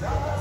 desire.